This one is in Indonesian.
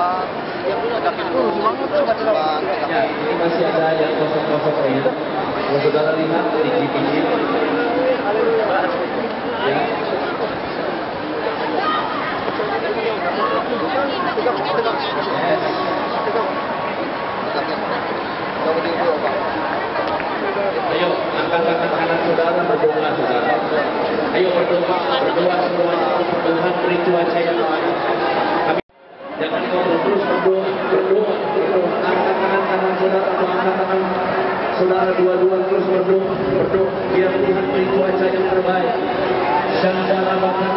depan. Yang dulu kaki dulu, coba coba. Ya, ini masih ada yang kosong-kosong lainnya. Kalau saudara lihat di GPG. Ya. Ayo, angkat tangan kanan saudara berdoa saudara. Ayo berdoa, berdoa semuanya. Tuhan beri cuaca yang baik. Kami jangan ngobrol berdoa, berdoa, berdoa. Angkat tangan kanan saudara, atau angkat tangan saudara dua-dua terus berdoa, berdoa. Biar Tuhan beri cuaca yang terbaik. Shandala bakandala